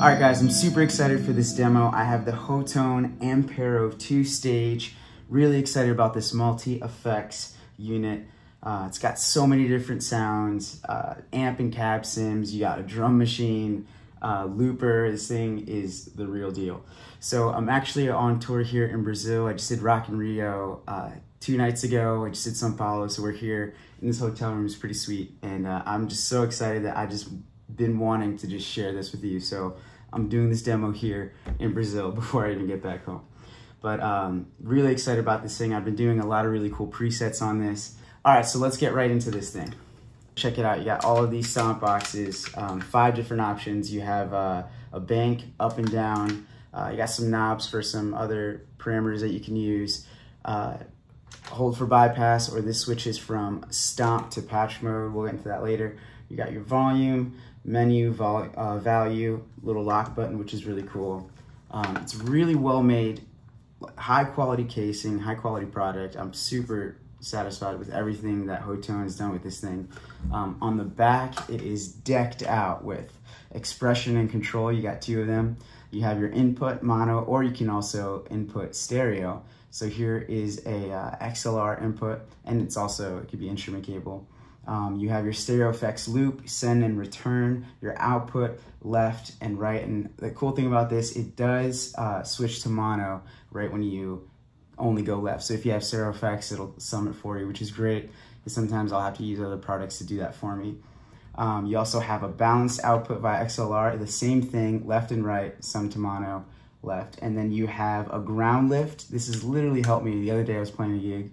All right, guys, I'm super excited for this demo. I have the Hotone Ampero 2-stage. Really excited about this multi-effects unit. Uh, it's got so many different sounds, uh, amp and cab sims, you got a drum machine, uh, looper, this thing is the real deal. So I'm actually on tour here in Brazil. I just did Rock in Rio uh, two nights ago. I just did Sao Paulo, so we're here in this hotel room. It's pretty sweet. And uh, I'm just so excited that I just been wanting to just share this with you. So I'm doing this demo here in Brazil before I even get back home. But um, really excited about this thing. I've been doing a lot of really cool presets on this. All right, so let's get right into this thing. Check it out, you got all of these sound boxes, um, five different options. You have uh, a bank up and down. Uh, you got some knobs for some other parameters that you can use. Uh, hold for bypass, or this switches from stomp to patch mode. We'll get into that later. You got your volume, menu, vol uh, value, little lock button, which is really cool. Um, it's really well made, high quality casing, high quality product. I'm super satisfied with everything that Hotone has done with this thing. Um, on the back, it is decked out with expression and control. You got two of them. You have your input mono, or you can also input stereo. So here is a uh, XLR input, and it's also, it could be instrument cable. Um, you have your stereo effects loop, send and return, your output left and right. And the cool thing about this, it does uh, switch to mono right when you only go left. So if you have stereo effects, it'll sum it for you, which is great. And sometimes I'll have to use other products to do that for me. Um, you also have a balanced output via XLR, the same thing, left and right, sum to mono, left. And then you have a ground lift. This has literally helped me. The other day I was playing a gig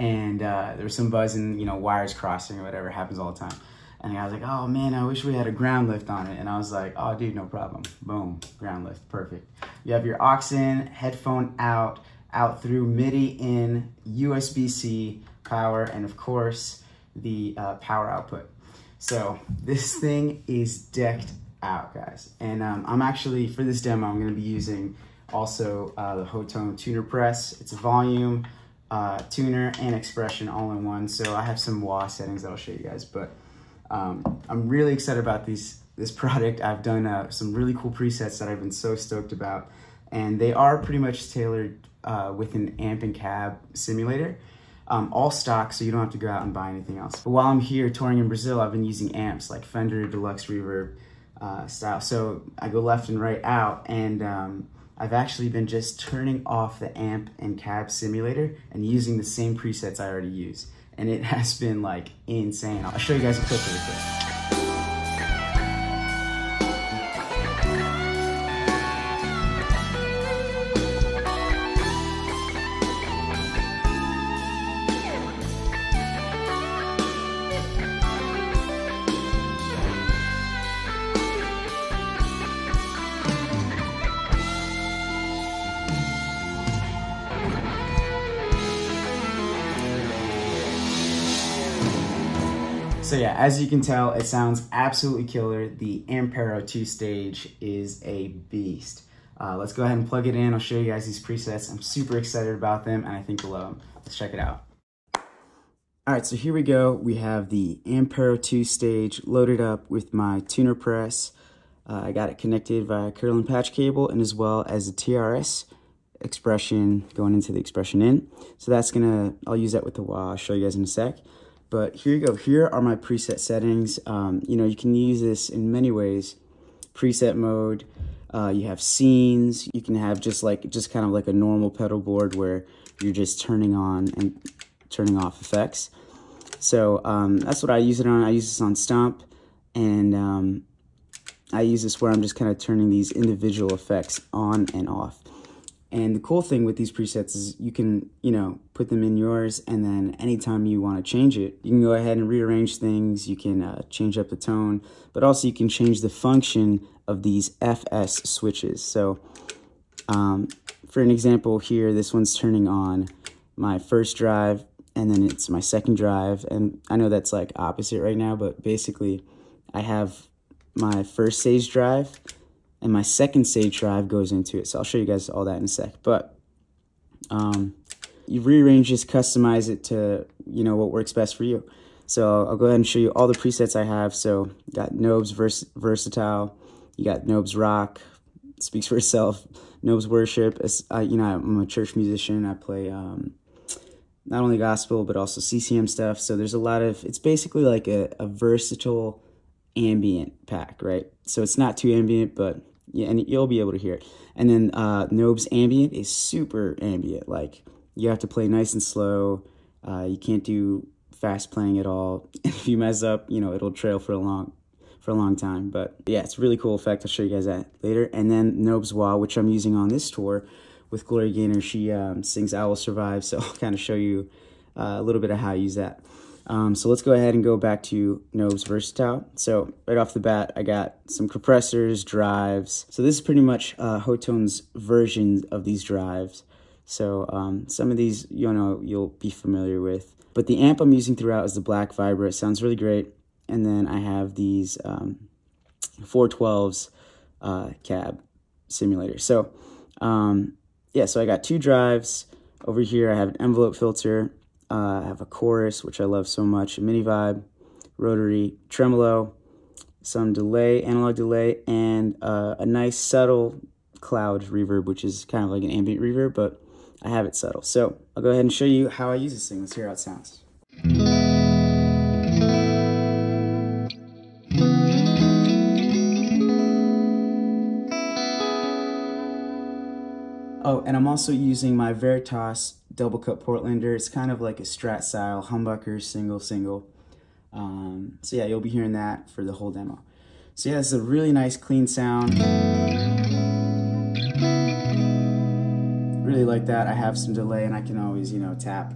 and uh, there was some buzzing, you know, wires crossing or whatever, happens all the time. And I was like, oh man, I wish we had a ground lift on it. And I was like, oh dude, no problem. Boom, ground lift, perfect. You have your aux in, headphone out, out through MIDI in, USB-C power, and of course, the uh, power output. So this thing is decked out, guys. And um, I'm actually, for this demo, I'm gonna be using also uh, the Hotone tuner press. It's a volume, uh, tuner and expression all in one. So I have some wah settings that I'll show you guys, but um, I'm really excited about these this product. I've done uh, some really cool presets that I've been so stoked about, and they are pretty much tailored uh, with an amp and cab simulator. Um, all stock, so you don't have to go out and buy anything else. But while I'm here touring in Brazil, I've been using amps like Fender Deluxe Reverb uh, style. So I go left and right out, and um, I've actually been just turning off the amp and cab simulator and using the same presets I already use. And it has been like insane. I'll show you guys a clip really quick. So yeah, as you can tell, it sounds absolutely killer. The Ampero 2 stage is a beast. Uh, let's go ahead and plug it in. I'll show you guys these presets. I'm super excited about them and I think you'll love them. Let's check it out. All right, so here we go. We have the Ampero 2 stage loaded up with my tuner press. Uh, I got it connected via and patch cable and as well as a TRS expression going into the expression in. So that's gonna, I'll use that with the wah. I'll show you guys in a sec. But here you go. Here are my preset settings. Um, you know, you can use this in many ways. Preset mode. Uh, you have scenes. You can have just like just kind of like a normal pedal board where you're just turning on and turning off effects. So um, that's what I use it on. I use this on Stomp, and um, I use this where I'm just kind of turning these individual effects on and off. And the cool thing with these presets is you can, you know, put them in yours and then anytime you want to change it, you can go ahead and rearrange things. You can uh, change up the tone, but also you can change the function of these FS switches. So um, for an example here, this one's turning on my first drive and then it's my second drive. And I know that's like opposite right now, but basically I have my first stage drive and my second stage drive goes into it. So I'll show you guys all that in a sec. But um, you rearrange this, customize it to, you know, what works best for you. So I'll go ahead and show you all the presets I have. So got Nobes vers versatile, You got Nobes Rock, speaks for itself. Nobes Worship. Uh, you know, I'm a church musician. I play um, not only gospel but also CCM stuff. So there's a lot of. It's basically like a, a versatile ambient pack, right? So it's not too ambient, but yeah, and you'll be able to hear it. And then uh, Nobes Ambient is super ambient. Like you have to play nice and slow. Uh, you can't do fast playing at all. if you mess up, you know it'll trail for a long for a long time. But yeah, it's really cool effect. I'll show you guys that later. And then Nobes Wah, which I'm using on this tour with Gloria Gaynor. She um, sings "I Will Survive," so I'll kind of show you uh, a little bit of how I use that. Um, so let's go ahead and go back to Nobes Versatile. So right off the bat, I got some compressors, drives. So this is pretty much uh, Hotone's version of these drives. So um, some of these, you know, you'll be familiar with. But the amp I'm using throughout is the Black Vibra. It sounds really great. And then I have these um, 412s uh, cab simulator. So um, yeah, so I got two drives. Over here I have an envelope filter uh, I have a chorus, which I love so much, a mini vibe, rotary, tremolo, some delay, analog delay, and uh, a nice subtle cloud reverb, which is kind of like an ambient reverb, but I have it subtle. So I'll go ahead and show you how I use this thing. Let's hear how it sounds. Oh, and I'm also using my Veritas double cut Portlander. It's kind of like a Strat style humbucker single single. Um, so yeah, you'll be hearing that for the whole demo. So yeah, it's a really nice clean sound. Really like that. I have some delay and I can always, you know, tap.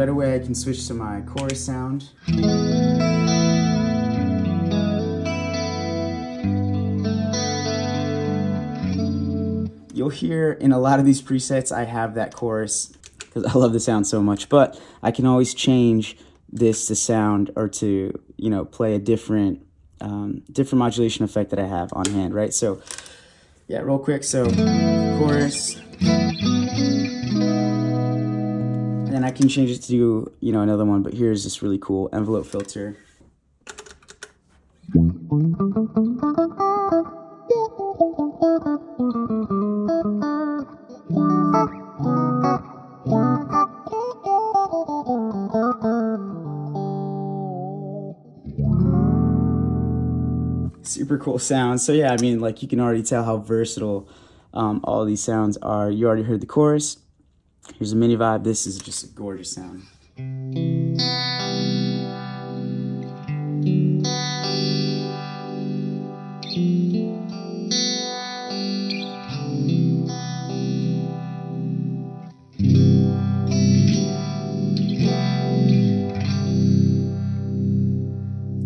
Right away I can switch to my chorus sound. You'll hear in a lot of these presets I have that chorus because I love the sound so much, but I can always change this to sound or to, you know, play a different um, different modulation effect that I have on hand, right? So yeah, real quick, so chorus, and then I can change it to, you know, another one, but here's this really cool envelope filter. Super cool sound. So yeah, I mean, like you can already tell how versatile um, all these sounds are. You already heard the chorus. Here's a mini vibe. This is just a gorgeous sound.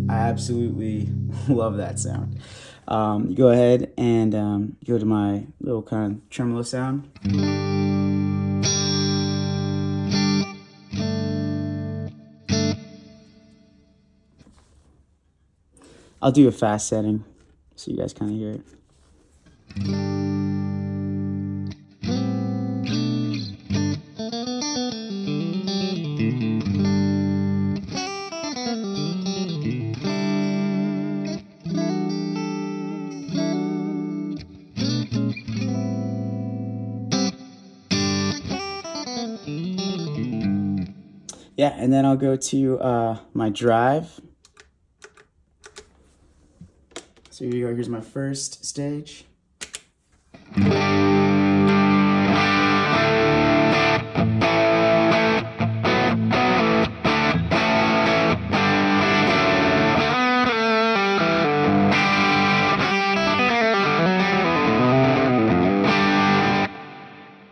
I absolutely love that sound. Um, you go ahead and um, go to my little kind of tremolo sound. I'll do a fast setting so you guys kind of hear it. Yeah, and then I'll go to uh, my drive So here you go, here's my first stage.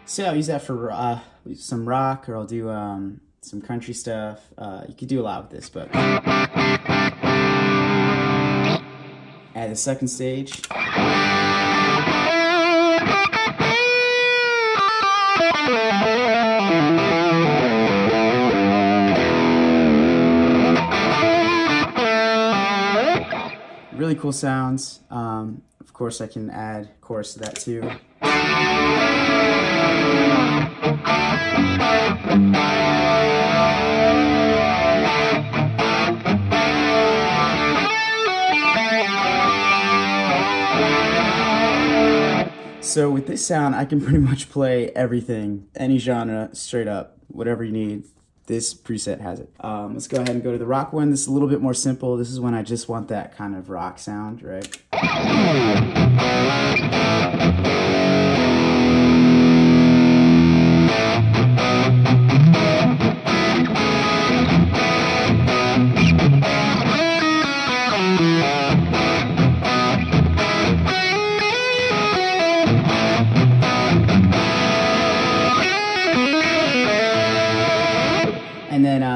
So I'll use that for uh, some rock, or I'll do um, some country stuff. Uh, you could do a lot with this, but at the second stage. really cool sounds. Um, of course, I can add chorus to that too. So with this sound, I can pretty much play everything, any genre, straight up, whatever you need. This preset has it. Um, let's go ahead and go to the rock one. This is a little bit more simple. This is when I just want that kind of rock sound, right?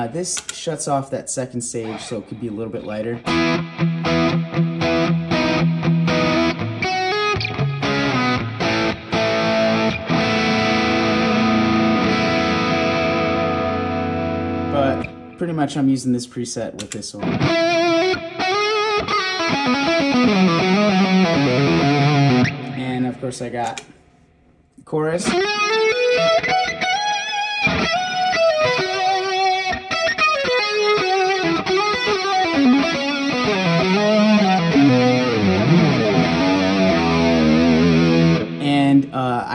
Uh, this shuts off that second stage so it could be a little bit lighter. But pretty much I'm using this preset with this one. And of course I got chorus.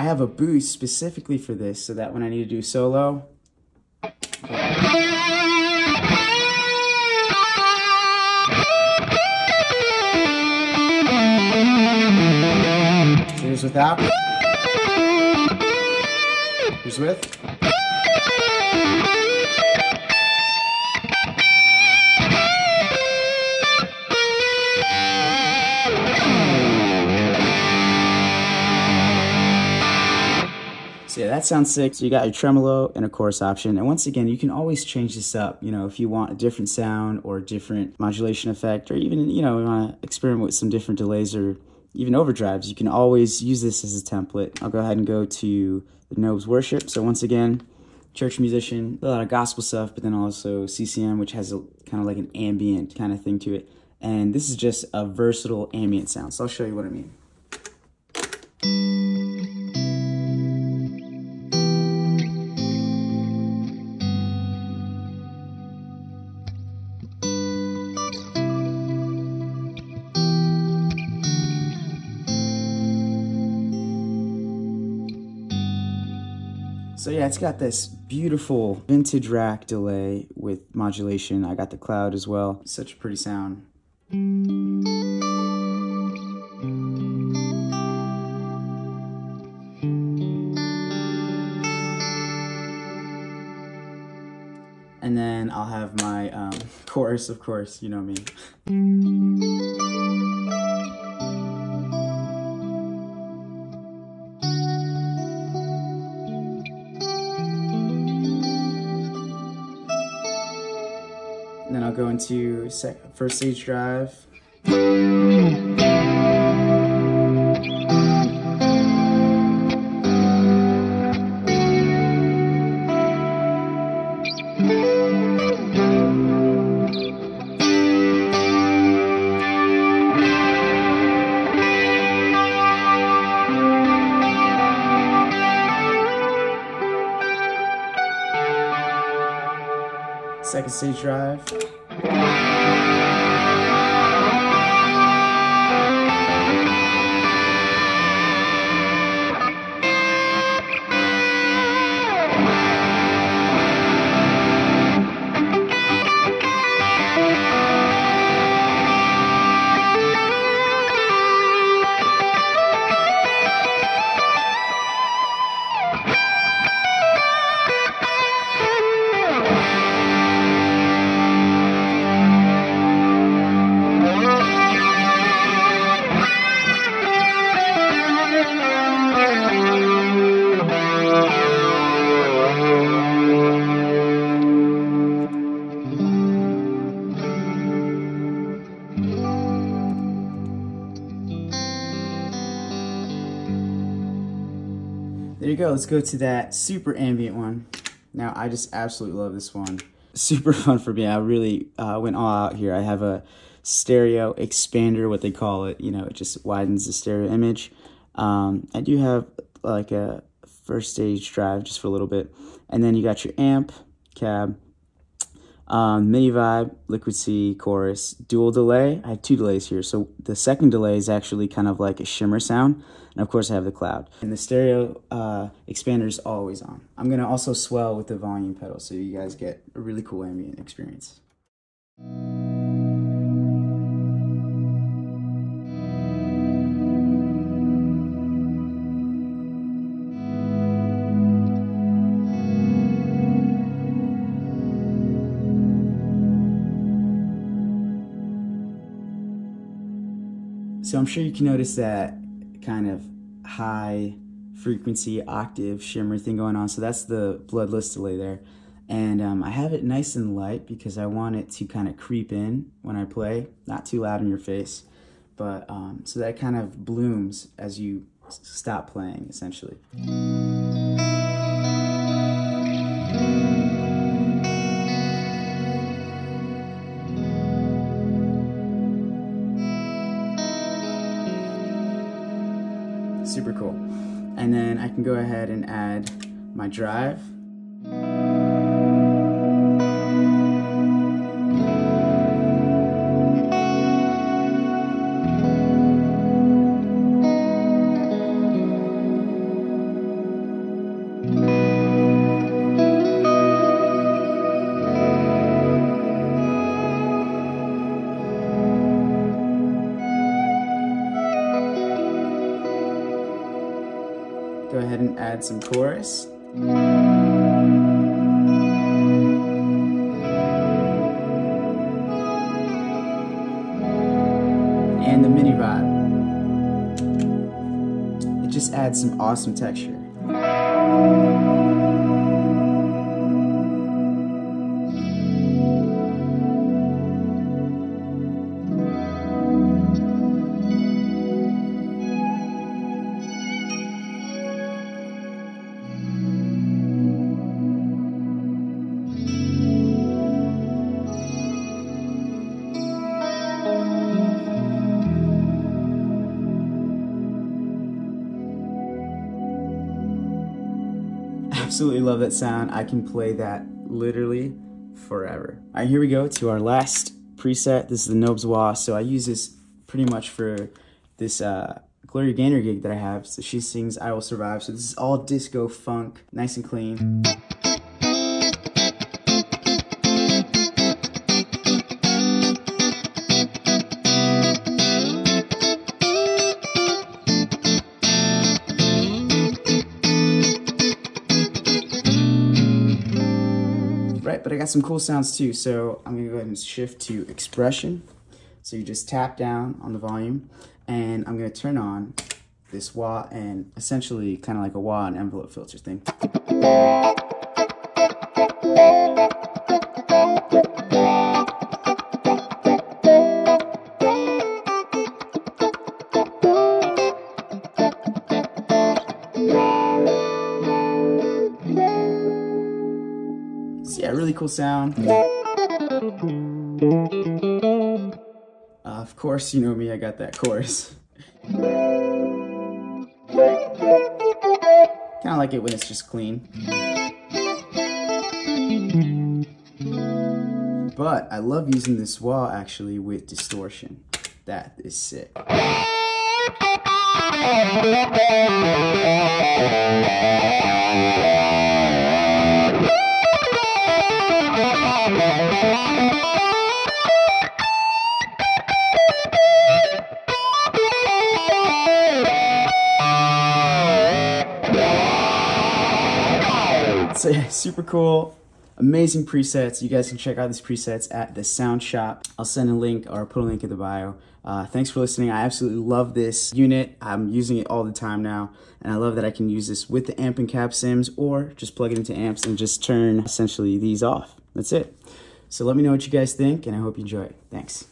I have a boost specifically for this so that when I need to do solo, so here's without, here's with. That sounds sick. So you got your tremolo and a chorus option. And once again, you can always change this up. You know, if you want a different sound or a different modulation effect, or even, you know, you want to experiment with some different delays or even overdrives, you can always use this as a template. I'll go ahead and go to the Nobes Worship. So once again, church musician, a lot of gospel stuff, but then also CCM, which has a kind of like an ambient kind of thing to it. And this is just a versatile ambient sound. So I'll show you what I mean. So yeah, it's got this beautiful vintage rack delay with modulation. I got the cloud as well. Such a pretty sound. And then I'll have my um, chorus, of course, you know me. Then I'll go into first stage drive. Drive. There you go. Let's go to that super ambient one. Now, I just absolutely love this one. Super fun for me. I really uh, went all out here. I have a stereo expander, what they call it. You know, it just widens the stereo image. Um, I do have like a first stage drive just for a little bit. And then you got your amp, cab, um, mini vibe, liquid C, chorus, dual delay. I have two delays here. So the second delay is actually kind of like a shimmer sound. And of course I have the cloud. And the stereo uh, expander is always on. I'm gonna also swell with the volume pedal so you guys get a really cool ambient experience. I'm sure you can notice that kind of high frequency octave shimmer thing going on. So that's the bloodless delay there. And um, I have it nice and light because I want it to kind of creep in when I play, not too loud in your face, but um, so that kind of blooms as you stop playing essentially. I can go ahead and add my drive. Ahead and add some chorus. And the mini vibe. It just adds some awesome texture. Absolutely love that sound. I can play that literally forever. All right, here we go to our last preset. This is the Nobes Wah. So I use this pretty much for this uh, Gloria Gaynor gig that I have. So she sings I Will Survive. So this is all disco funk, nice and clean. But I got some cool sounds too. So I'm gonna go ahead and shift to expression. So you just tap down on the volume and I'm gonna turn on this wah and essentially kind of like a wah and envelope filter thing. Really cool sound. Uh, of course, you know me, I got that chorus. kind of like it when it's just clean. But I love using this wah actually with distortion. That is sick. So yeah, super cool, amazing presets. You guys can check out these presets at the Sound Shop. I'll send a link or put a link in the bio. Uh, thanks for listening. I absolutely love this unit. I'm using it all the time now, and I love that I can use this with the amp and cab sims or just plug it into amps and just turn essentially these off. That's it. So let me know what you guys think, and I hope you enjoy. Thanks.